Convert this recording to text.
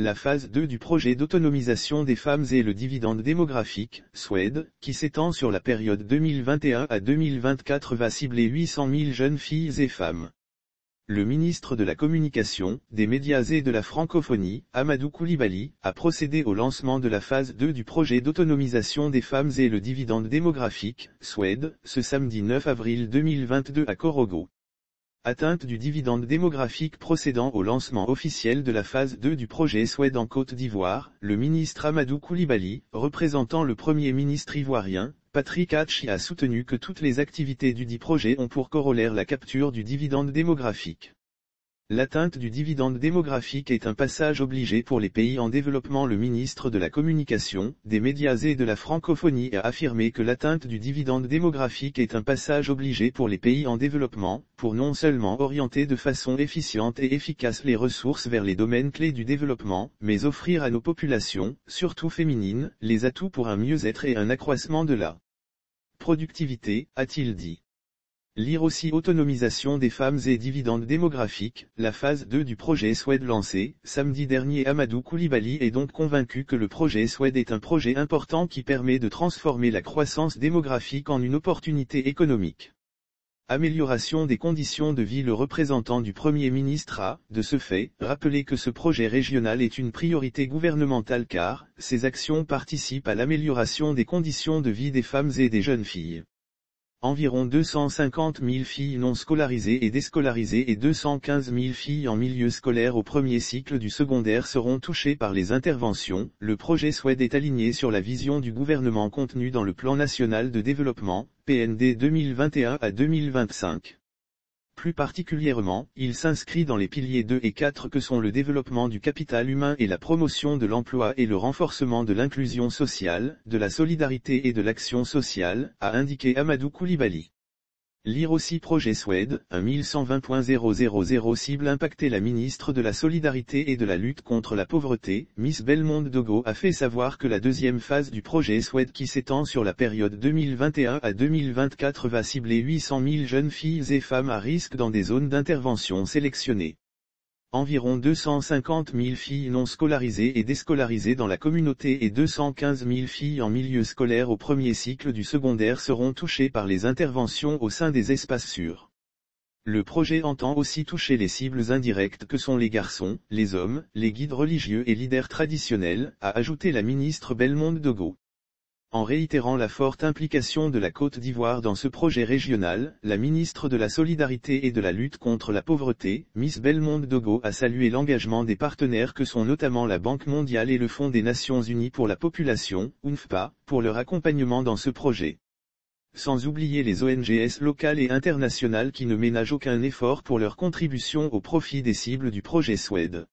La phase 2 du projet d'autonomisation des femmes et le dividende démographique, SWED, qui s'étend sur la période 2021 à 2024 va cibler 800 000 jeunes filles et femmes. Le ministre de la Communication, des médias et de la francophonie, Amadou Koulibaly, a procédé au lancement de la phase 2 du projet d'autonomisation des femmes et le dividende démographique, SWED, ce samedi 9 avril 2022 à Korogo atteinte du dividende démographique procédant au lancement officiel de la phase 2 du projet SWED en Côte d'Ivoire, le ministre Amadou Koulibaly, représentant le premier ministre ivoirien, Patrick Hachi a soutenu que toutes les activités du dit projet ont pour corollaire la capture du dividende démographique. L'atteinte du dividende démographique est un passage obligé pour les pays en développement. Le ministre de la Communication, des médias et de la francophonie a affirmé que l'atteinte du dividende démographique est un passage obligé pour les pays en développement, pour non seulement orienter de façon efficiente et efficace les ressources vers les domaines clés du développement, mais offrir à nos populations, surtout féminines, les atouts pour un mieux-être et un accroissement de la productivité, a-t-il dit. Lire aussi Autonomisation des femmes et dividendes démographiques, la phase 2 du projet SWED lancé, samedi dernier Amadou Koulibaly est donc convaincu que le projet SWED est un projet important qui permet de transformer la croissance démographique en une opportunité économique. Amélioration des conditions de vie Le représentant du Premier ministre a, de ce fait, rappelé que ce projet régional est une priorité gouvernementale car, ces actions participent à l'amélioration des conditions de vie des femmes et des jeunes filles. Environ 250 000 filles non scolarisées et déscolarisées et 215 000 filles en milieu scolaire au premier cycle du secondaire seront touchées par les interventions. Le projet SWED est aligné sur la vision du gouvernement contenue dans le Plan national de développement, PND 2021 à 2025. Plus particulièrement, il s'inscrit dans les piliers 2 et 4 que sont le développement du capital humain et la promotion de l'emploi et le renforcement de l'inclusion sociale, de la solidarité et de l'action sociale, a indiqué Amadou Koulibaly. Lire aussi Projet Suède, 1120.000 cible impacté La ministre de la Solidarité et de la lutte contre la pauvreté, Miss Belmonde Dogo a fait savoir que la deuxième phase du projet Suède qui s'étend sur la période 2021 à 2024 va cibler 800 000 jeunes filles et femmes à risque dans des zones d'intervention sélectionnées. Environ 250 000 filles non scolarisées et déscolarisées dans la communauté et 215 000 filles en milieu scolaire au premier cycle du secondaire seront touchées par les interventions au sein des espaces sûrs. Le projet entend aussi toucher les cibles indirectes que sont les garçons, les hommes, les guides religieux et leaders traditionnels, a ajouté la ministre Belmonde Dogo. En réitérant la forte implication de la Côte d'Ivoire dans ce projet régional, la ministre de la Solidarité et de la lutte contre la pauvreté, Miss Belmonde Dogo a salué l'engagement des partenaires que sont notamment la Banque mondiale et le Fonds des Nations Unies pour la population, UNFPA, pour leur accompagnement dans ce projet. Sans oublier les ONGS locales et internationales qui ne ménagent aucun effort pour leur contribution au profit des cibles du projet SWED.